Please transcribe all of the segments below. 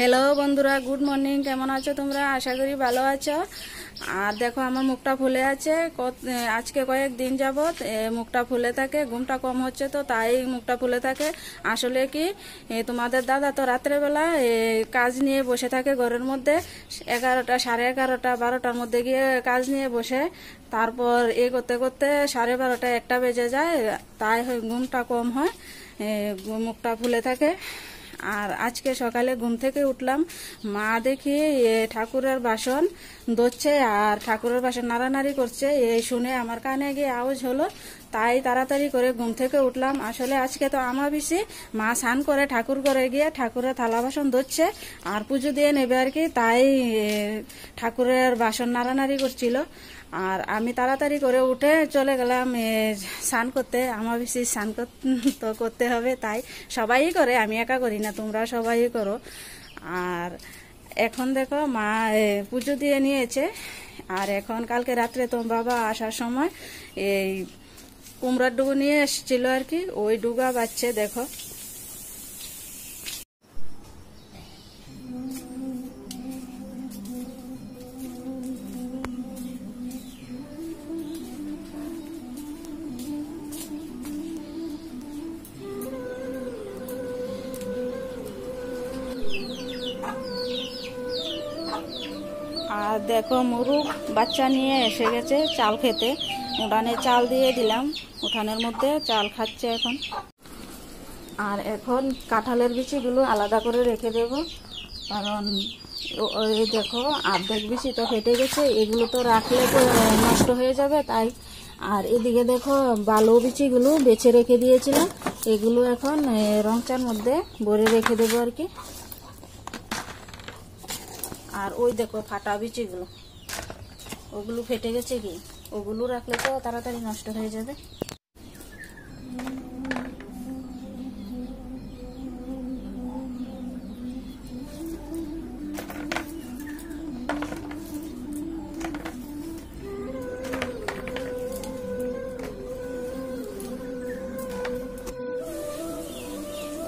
Hello বন্ধুরা good morning কেমন আছো তোমরা? আশা করি ভালো আছো। আর দেখো, আমার মুখটা ফুলে আছে। আজকে কয়েক দিন যাবৎ মুখটা ফুলে থাকে, ঘুমটা কম হচ্ছে তো, তাই মুখটা ফুলে থাকে। আসলে কি তোমাদের দাদা তো রাত্রেবেলা কাজ নিয়ে বসে থাকে ঘরের মধ্যে। এগারোটা, সাড়ে এগারোটা, বারোটার মধ্যে গিয়ে কাজ নিয়ে বসে। তারপর এ করতে করতে সাড়ে বারোটা, একটা বেজে যায়। তাই ঘুমটা কম হয়। মুখটা ফুলে থাকে। আর আজকে সকালে ঘুম থেকে উঠলাম। মা দেখি ঠাকুরের বাসন ধরছে আর ঠাকুরের বাসন নাড়ানাড়ি করছে। এই শুনে আমার কানে গিয়ে আওয়াজ হলো, তাই তাড়াতাড়ি করে ঘুম থেকে উঠলাম। আসলে আজকে তো আমার বেশি মা স্নান করে ঠাকুর করে গিয়ে ঠাকুরের থালা বাসন ধরছে আর পুজো দিয়ে নেবে আর কি, তাই ঠাকুরের বাসন নাড়ানাড়ি করছিল। আর আমি তাড়াতাড়ি করে উঠে চলে গেলাম স্নান করতে। আমার বেশি স্নান তো করতে হবে, তাই সবাই করে, আমি একা করি না, তোমরা সবাই করো। আর এখন দেখো, মা পুজো দিয়ে নিয়েছে। আর এখন কালকে রাত্রে তো বাবা আসার সময় এই কুমড়ার ডুগু নিয়ে এসেছিল আর কি, ওই ডুগা বাচ্চে, দেখো। আর দেখো মুরুগ বাচ্চা নিয়ে এসে গেছে চাল খেতে। উঠানে চাল দিয়ে দিলাম। উঠানের মধ্যে চাল খাচ্ছে এখন। আর এখন কাঁঠালের বিচিগুলো আলাদা করে রেখে দেব। কারণ এই দেখো আর্ধেক বিচি তো ফেটে গেছে, এগুলো তো রাখলে তো নষ্ট হয়ে যাবে তাই। আর এদিকে দেখো বালু বিচিগুলো বেছে রেখে দিয়েছিলাম। এগুলো এখন রংচার মধ্যে ভরে রেখে দেবো আর কি। আর ওই দেখো ফাটা বিচিগুলো। ওগুলো ফেটে গেছে কি? ওগুলো রাখলে তো তাড়াতাড়ি নষ্ট হয়ে যাবে।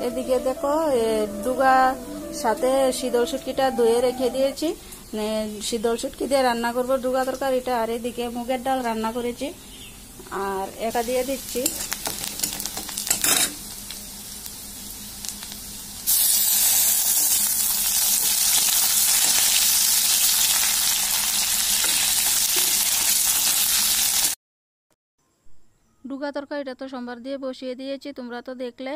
এদিকে দেখো ডুগা সাথে শীতল শুটকিটা ধুয়ে রেখে দিয়েছি। শীতল শুটকি দিয়ে রান্না করব দুগা তরকারিটা, আর এদিকে মুগের ডাল রান্না করেছি। আর একা দিয়ে দিচ্ছি। ডুগা তরকারিটা তো সোমবার দিয়ে বসিয়ে দিয়েছি, তোমরা তো দেখলে।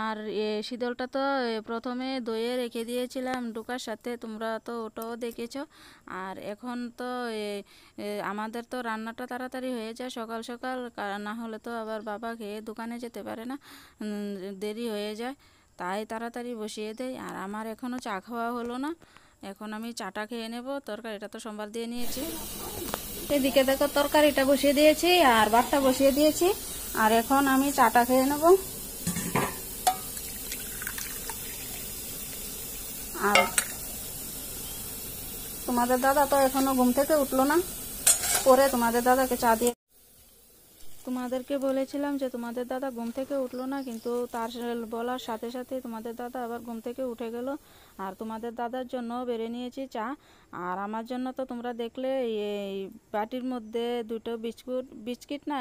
আর এ শীতলটা তো প্রথমে দইয়ে রেখে দিয়েছিলাম ডুকার সাথে তোমরা তো ওটাও দেখেছ। আর এখন তো আমাদের তো রান্নাটা তাড়াতাড়ি হয়ে যায় সকাল সকাল না হলে তো আবার বাবা খেয়ে দোকানে যেতে পারে না দেরি হয়ে যায়। তাই তাড়াতাড়ি বসিয়ে দেয় আর আমার এখনও চা খাওয়া হলো না, এখন আমি চাটা খেয়ে নেব, তরকারিটা তো সোমবার দিয়ে নিয়েছি। এদিকে দেখো তরকারিটা বসিয়ে দিয়েছি আর ভাতটা বসিয়ে দিয়েছি। আর এখন আমি চাটা খেয়ে নেব। আর তোমাদের দাদা তো এখনও ঘুম থেকে উঠল না। পরে তোমাদের দাদাকে চা দিয়ে তোমাদেরকে বলেছিলাম যে তোমাদের দাদা ঘুম থেকে উঠল না, কিন্তু তার বলার সাথে সাথে তোমাদের দাদা আবার ঘুম থেকে উঠে গেল। আর তোমাদের দাদার জন্য বেড়ে নিয়েছি চা। আর আমার জন্য তো তোমরা দেখলে এই বাটির মধ্যে দুটো বিস্কুট, বিস্কিট না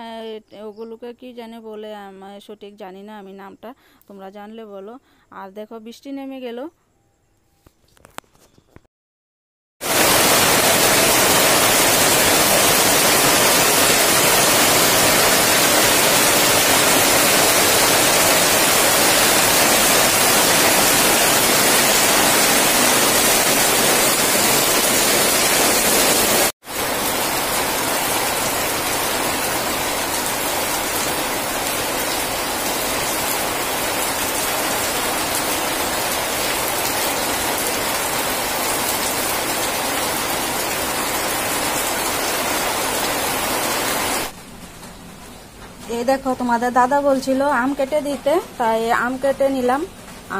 ওগুলোকে কি জানে বলে সঠিক জানি না আমি নামটা, তোমরা জানলে বলো। আর দেখো বৃষ্টি নেমে গেল। এই দেখো, তোমাদের দাদা বলছিল আম কেটে দিতে, তাই আম কেটে নিলাম।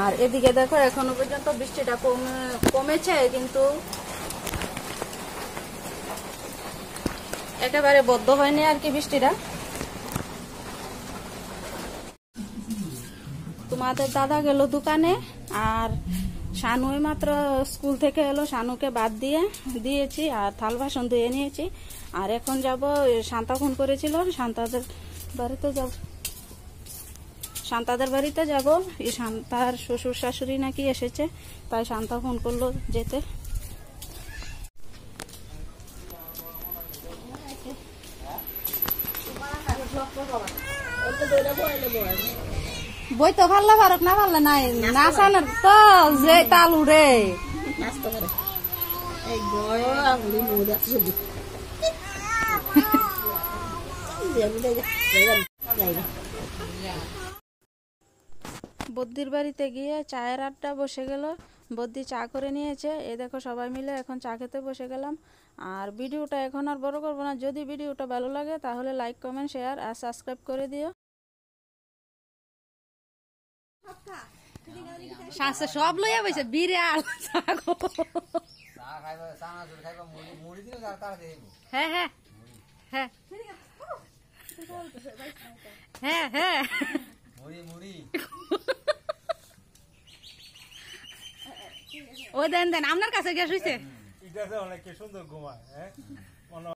আর এদিকে দেখো, এখনও পর্যন্ত বৃষ্টিটা কমে, কমেছে, কিন্তু একেবারে বদ্ধ হয়নি আর কি বৃষ্টিটা। তোমাদের দাদা গেল দোকানে, আর শানু এই মাত্র স্কুল থেকে এলো, শানুকে বাদ দিয়ে দিয়েছি, আর থাল বাসন ধুয়ে নিয়েছি। আর এখন যাব, শান্তা ফোন করেছিল, শান্তাদের বাড়িতে যাব। শান্তাদের বাড়িতে যাব। এই শান্তার শ্বশুর শাশুড়ি নাকি এসেছে, তাই শান্তা ফোন করল যেতে। বই তো ভালো পারক, না ভালো নাই। নাচানোর তো যে তালু রে বদ্দির বাড়িতে গিয়ে চায়ের আড্ডা বসে গেল। বদ্দি চা করে নিয়েছে। এ দেখো সবাই মিলে এখন চা খেতে বসে গেলাম। আর ভিডিওটা এখন আর বড় করব না। যদি ভিডিওটা ভালো লাগে তাহলে লাইক কমেন্ট শেয়ার আর সাবস্ক্রাইব করে দিও। শাসে সব লইয়া বইছে বিড়াল হ্যাঁ হ্যাঁ হ্যাঁ। হ্যাঁ হ্যাঁ। মুড়ি মুড়ি। ও দেন দেন আপনার কাছে গিয়ে শুইছে এটা অনেক সুন্দর ঘুমায় হ্যাঁ?